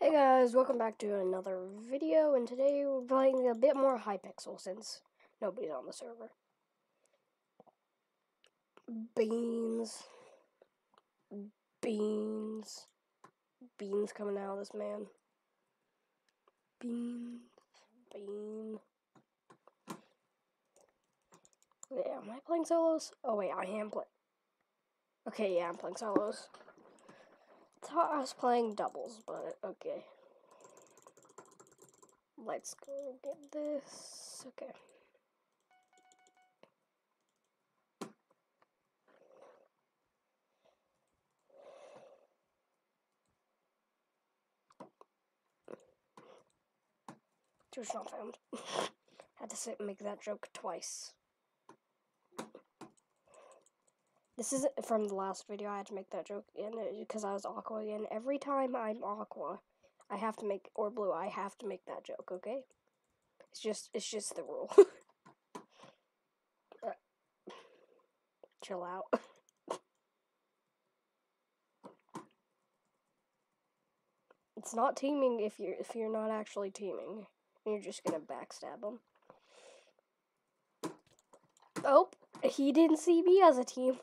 Hey guys, welcome back to another video, and today we're playing a bit more Hypixel since nobody's on the server. Beans. Beans. Beans coming out of this man. Beans. Bean. Yeah, am I playing solos? Oh wait, I am playing. Okay, yeah, I'm playing solos thought I was playing doubles, but okay. Let's go get this. Okay. Just not found. Had to sit and make that joke twice. This is from the last video. I had to make that joke in because I was Aqua again. Every time I'm Aqua, I have to make or Blue. I have to make that joke. Okay? It's just it's just the rule. uh, chill out. it's not teaming if you're if you're not actually teaming. You're just gonna backstab them. Oh, he didn't see me as a team.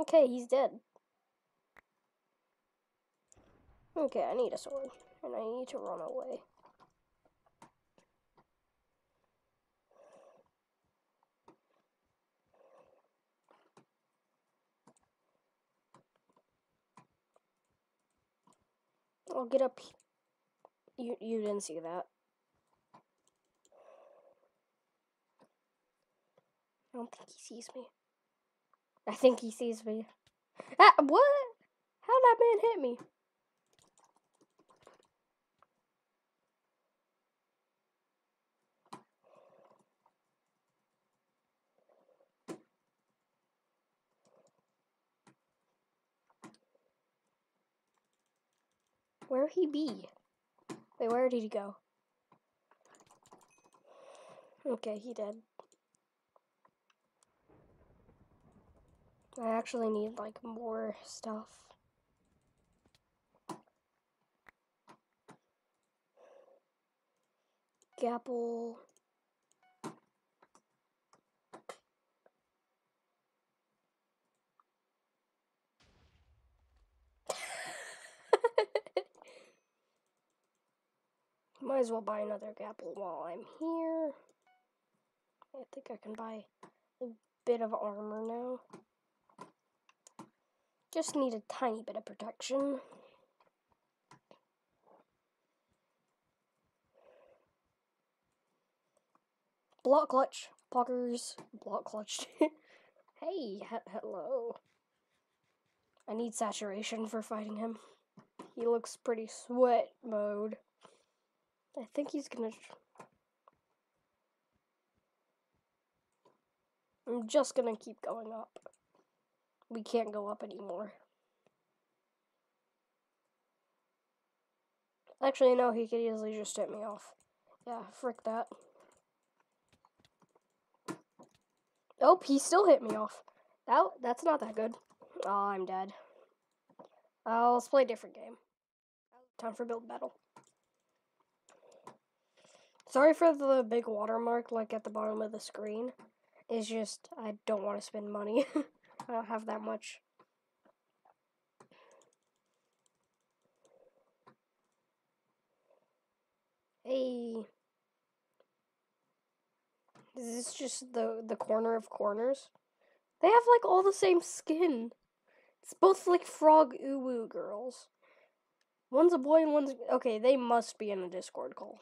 Okay, he's dead. Okay, I need a sword. And I need to run away. I'll get up. You you didn't see that. I don't think he sees me. I think he sees me. Ah, what? How that man hit me? Where he be? Wait, where did he go? Okay, he did. I actually need like more stuff. Gapple. Might as well buy another Gapple while I'm here. I think I can buy a bit of armor now. Just need a tiny bit of protection. Block clutch. Blockers. Block clutch. hey, he hello. I need saturation for fighting him. He looks pretty sweat mode. I think he's gonna... I'm just gonna keep going up we can't go up anymore. Actually, no, he could easily just hit me off. Yeah, frick that. Oh, he still hit me off. That, that's not that good. Oh, I'm dead. Uh, let's play a different game. Time for build battle. Sorry for the big watermark, like, at the bottom of the screen. It's just, I don't want to spend money. I don't have that much. Hey. Is this just the the corner of corners? They have like all the same skin. It's both like frog uwu girls. One's a boy and one's okay, they must be in a Discord call.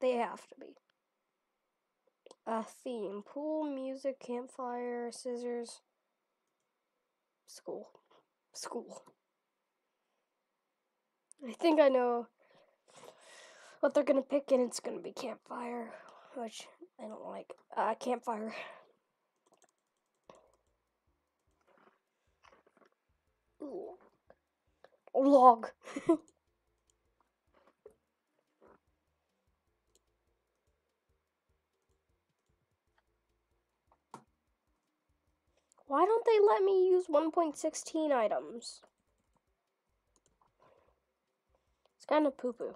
They have to be. A theme. Pool, music, campfire, scissors school. School. I think I know what they're gonna pick, and it's gonna be campfire, which I don't like. Uh, campfire. Ooh. Log. Why don't they let me use 1.16 items. It's kind of poo poo.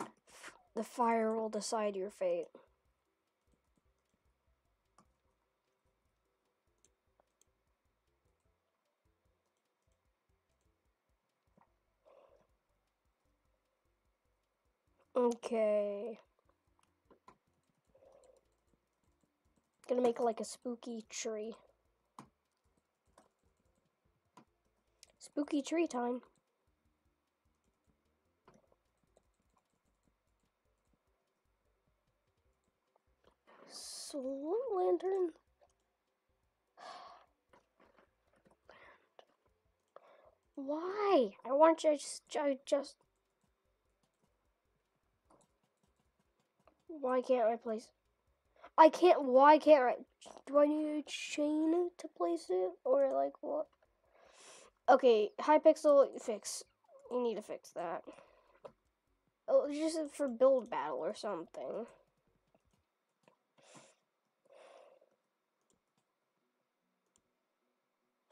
the fire will decide your fate. Okay. Gonna make like a spooky tree. Spooky tree time. Swamp lantern. Why? I want just, I just. Why can't I place? I can't. Why can't I? Do I need a chain to place it, or like what? Okay, Hypixel fix. You need to fix that. Oh, just for build battle or something.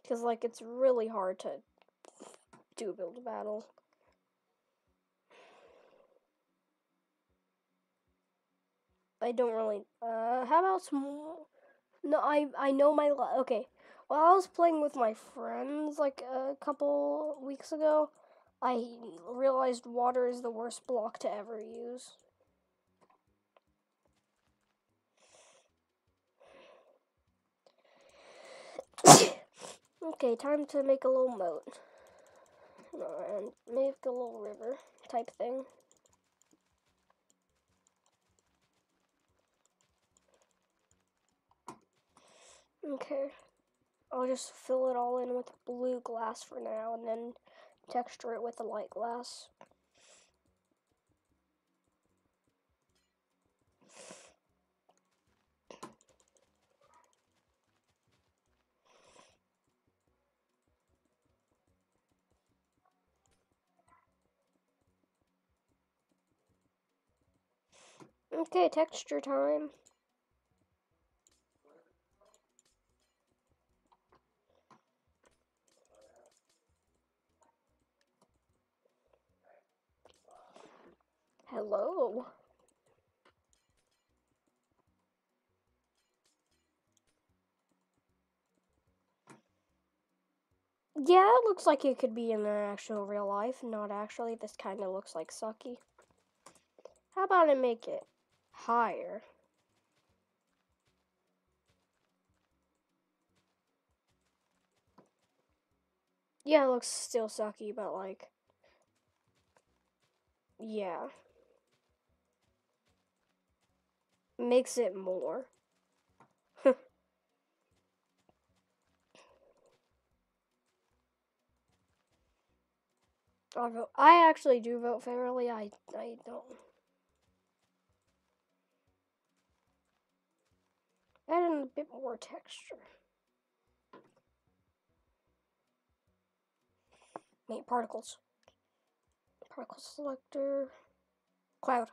Because, like, it's really hard to do build battle. I don't really. Uh, how about small? No, I I know my. Okay, while I was playing with my friends like a couple weeks ago, I realized water is the worst block to ever use. okay, time to make a little moat. And make a little river type thing. Okay. I'll just fill it all in with blue glass for now and then texture it with the light glass. Okay, texture time. Hello. Yeah, it looks like it could be in the actual real life. Not actually. This kind of looks like sucky. How about I make it higher? Yeah, it looks still sucky, but like, yeah. Makes it more. I vote. I actually do vote fairly. I I don't. Add in a bit more texture. Make particles. Particle selector. Cloud.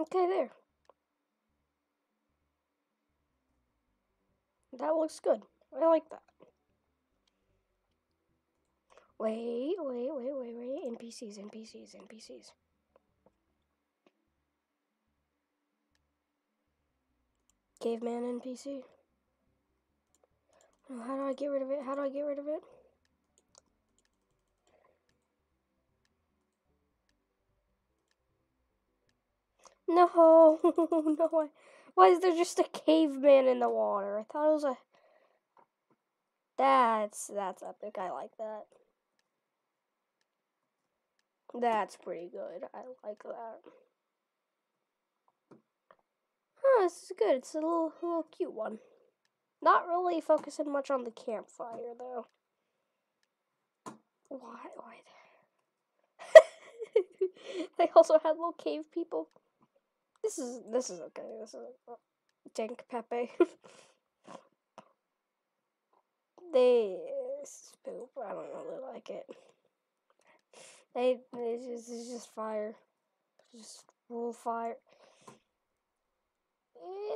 Okay, there. That looks good. I like that. Wait, wait, wait, wait, wait. NPCs, NPCs, NPCs. Caveman NPC. How do I get rid of it? How do I get rid of it? No, no. Why, why is there just a caveman in the water? I thought it was a. That's that's epic. I like that. That's pretty good. I like that. Oh, this is good. It's a little, little cute one. Not really focusing much on the campfire though. Why? Why? they also had little cave people. This is this is okay. This is uh, Pepe. they poop. I don't really like it. They it's just, it's just fire. Just rule fire.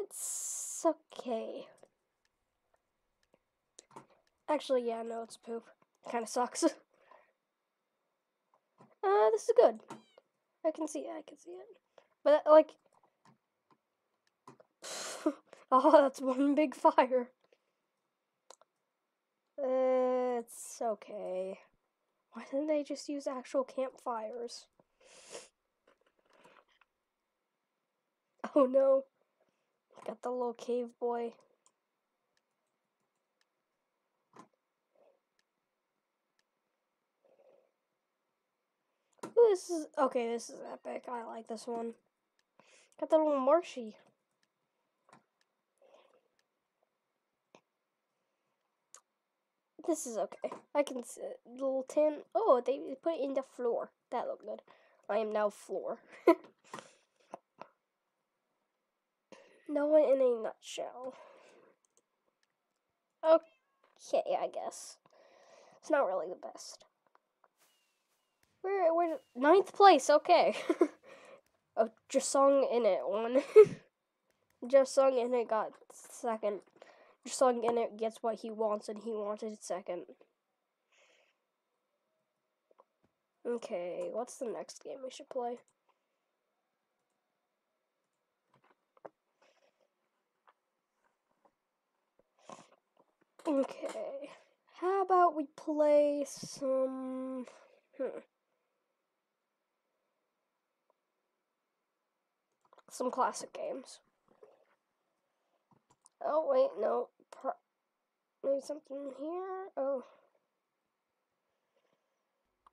It's okay. Actually, yeah, no, it's poop. Kind of sucks. uh, this is good. I can see it. I can see it. But like, oh, that's one big fire. It's okay. Why didn't they just use actual campfires? Oh no. Got the little cave boy. This is okay. This is epic. I like this one. Got the little marshy. This is okay. I can see little tin. Oh, they put it in the floor. That looked good. I am now floor. no one in a nutshell. Okay, I guess. It's not really the best. We're, we're ninth place, okay. oh, just sung in it one. just sung in it got second. Just in it gets what he wants and he wanted second. Okay, what's the next game we should play? Okay. How about we play some hmm. some classic games. Oh, wait, no. Maybe something here? Oh.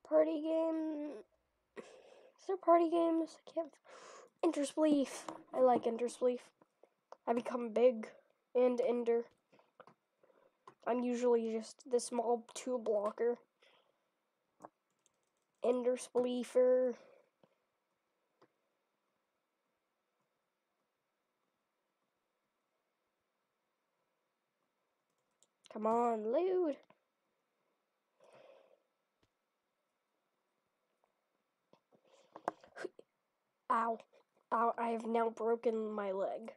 Party game. Is there party games? I can't. Ender Spleef. I like Ender Spleef. I become big and Ender. I'm usually just the small two blocker. Ender Spleefer. Come on, load. Ow. Ow, I have now broken my leg.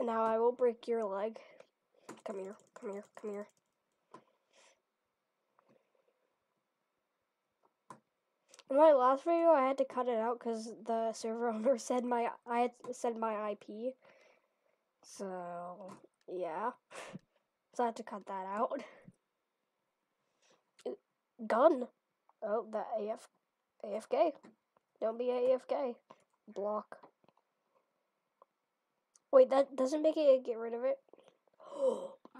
Now I will break your leg. Come here, come here, come here. In my last video, I had to cut it out because the server owner said my I had said my IP. So yeah. So I had to cut that out. Gun. Oh, that AF, AFK. Don't be AFK. Block. Wait, that doesn't make it get rid of it.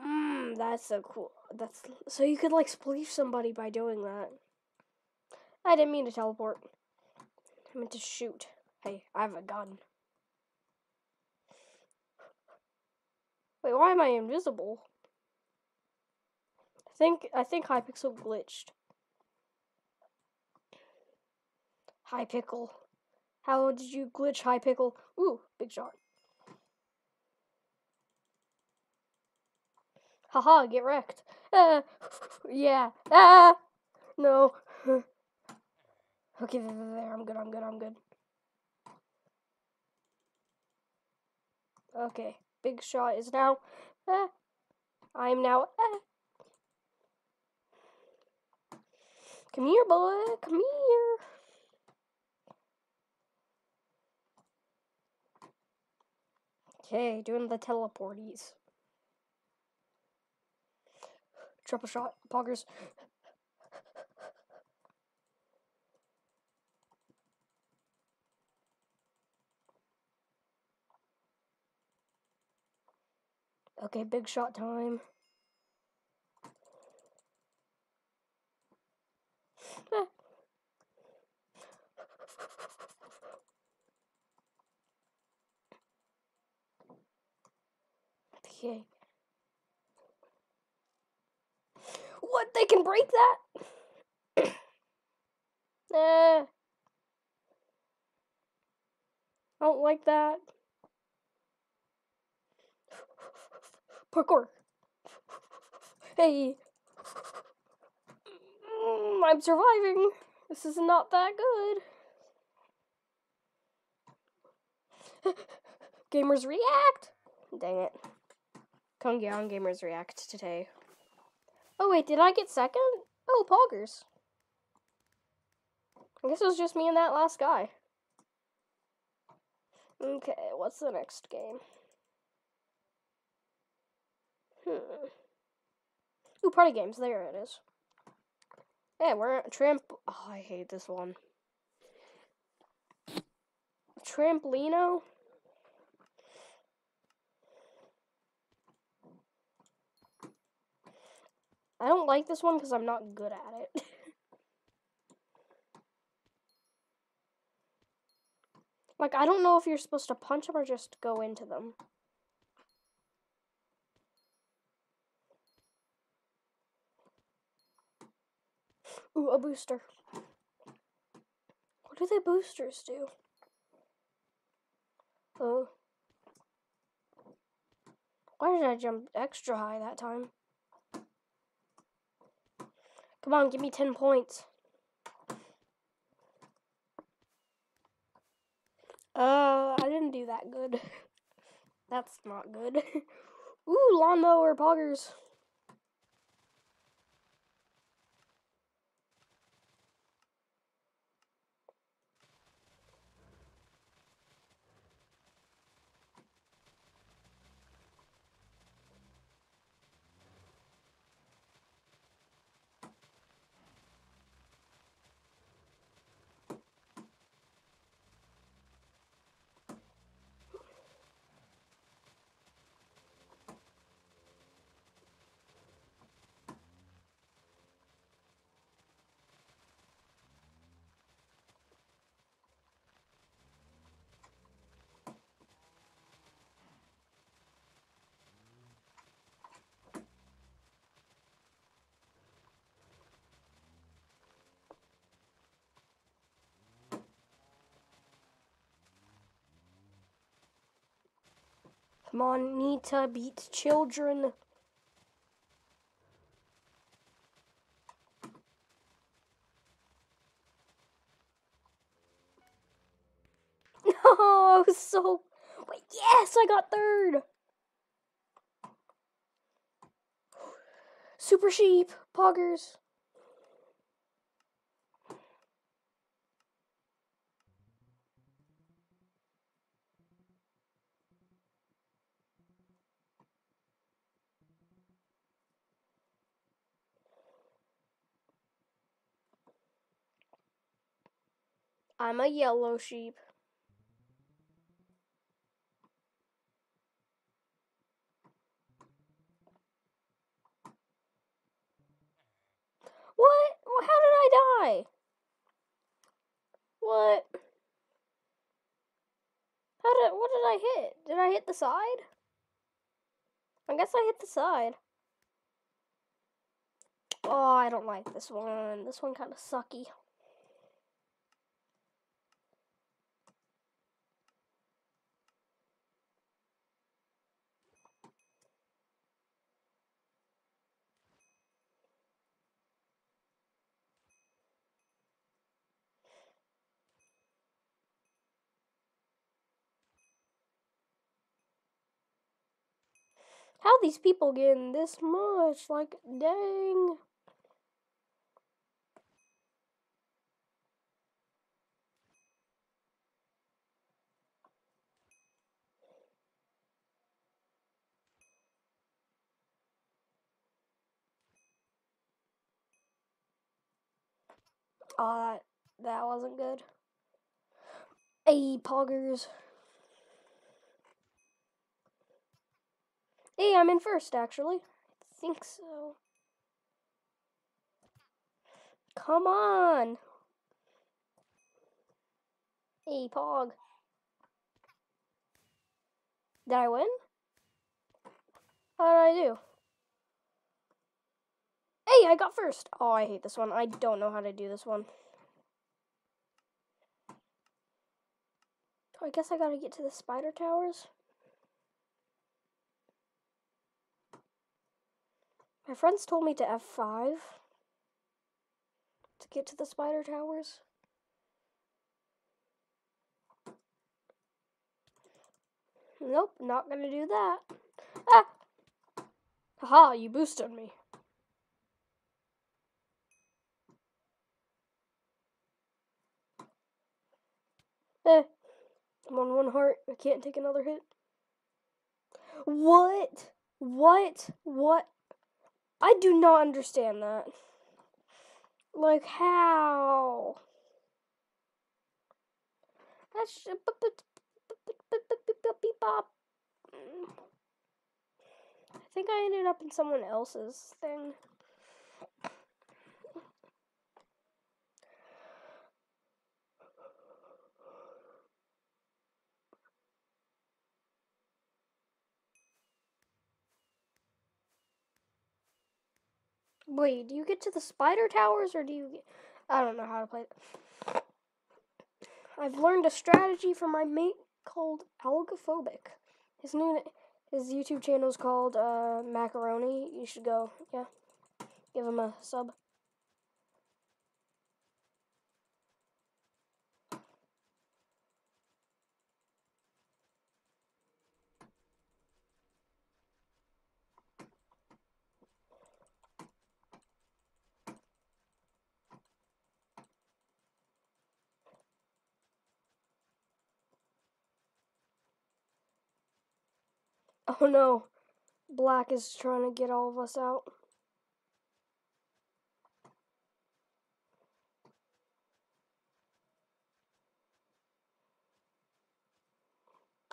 Mmm, that's so cool. That's so you could like spleef somebody by doing that. I didn't mean to teleport. I meant to shoot. Hey, I have a gun. Wait, why am I invisible? Think I think Hypixel glitched. Hypixel. How did you glitch Hypixel? Ooh, big shot. Haha, get wrecked. Uh, yeah. Ah! No. okay, there, there, I'm good, I'm good, I'm good. Okay, big shot is now. Uh, I'm now. Uh, Come here, boy. Come here. Okay, doing the teleporties. Triple shot, poggers. Okay, big shot time. Okay. What? They can break that? eh. I don't like that. Parkour. Hey. Mm, I'm surviving. This is not that good. Gamers react. Dang it. Get Gamers React today. Oh wait, did I get second? Oh, Poggers. I guess it was just me and that last guy. Okay, what's the next game? Hmm. Ooh, party games. There it is. Yeah, we're at tramp. Oh, I hate this one. Trampolinio. I don't like this one because I'm not good at it. like, I don't know if you're supposed to punch them or just go into them. Ooh, a booster. What do the boosters do? Oh. Why did I jump extra high that time? Come on, give me 10 points. Uh, I didn't do that good. That's not good. Ooh, lawnmower poggers. Come beats children. No, I was so. Wait, yes, I got third. Super sheep, poggers. I'm a yellow sheep. What? How did I die? What? How did what did I hit? Did I hit the side? I guess I hit the side. Oh, I don't like this one. This one kind of sucky. How these people getting this much? Like, dang. Oh, that, that wasn't good. Hey, poggers. Hey, I'm in first, actually. I think so. Come on. Hey, Pog. Did I win? How did I do? Hey, I got first. Oh, I hate this one. I don't know how to do this one. Oh, I guess I gotta get to the spider towers. My friends told me to F5 to get to the spider towers. Nope, not gonna do that. Ah! Haha, you boosted me. Eh, I'm on one heart. I can't take another hit. What? What? What? I do not understand that. Like, how? That's. Mm. I think I ended up in someone else's thing. Wait, do you get to the spider towers or do you get... I don't know how to play it. I've learned a strategy from my mate called Algophobic. His new his YouTube channel is called uh, Macaroni. You should go, yeah, give him a sub. Oh no. Black is trying to get all of us out.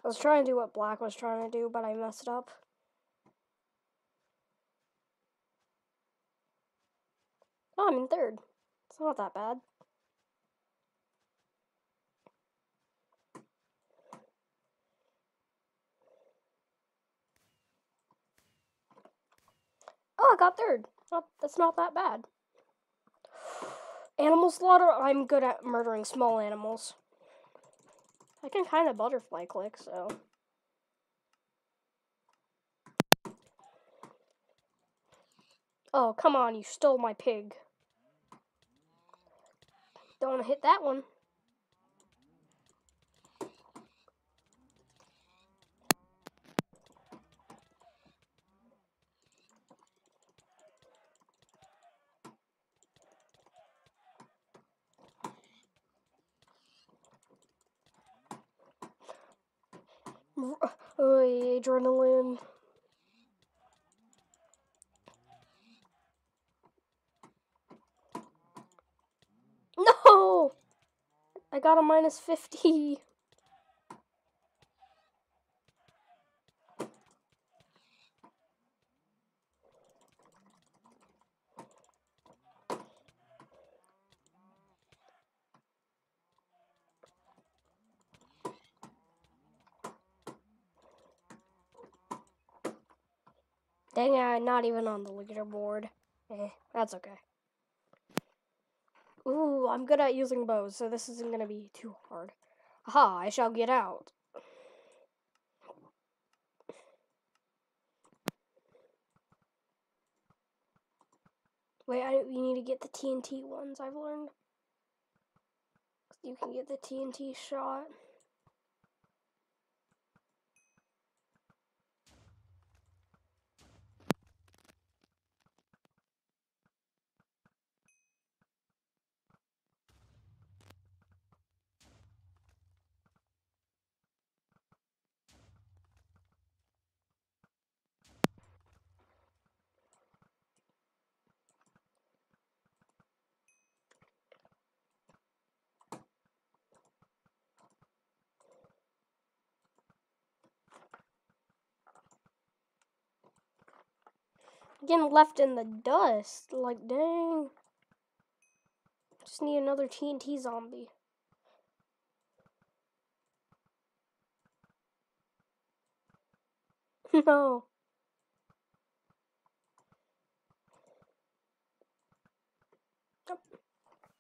I was trying to do what Black was trying to do, but I messed up. Oh, I'm in third. It's not that bad. Oh, I got third. Not, that's not that bad. Animal slaughter, I'm good at murdering small animals. I can kind of butterfly click, so. Oh, come on, you stole my pig. Don't want to hit that one. Oh, adrenaline. No! I got a minus 50. Dang it, not even on the leaderboard. Eh, that's okay. Ooh, I'm good at using bows, so this isn't gonna be too hard. Aha, I shall get out. Wait, I, you need to get the TNT ones, I've learned. You can get the TNT shot. getting left in the dust. Like, dang. Just need another TNT zombie. no.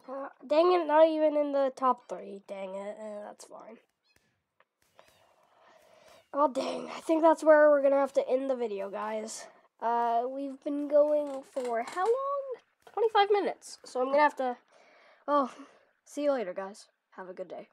Uh, dang it, not even in the top three. Dang it, uh, that's fine. Oh, dang. I think that's where we're going to have to end the video, guys. Uh, we've been going for how long? 25 minutes. So I'm to have to... Oh, see you later, guys. Have a good day.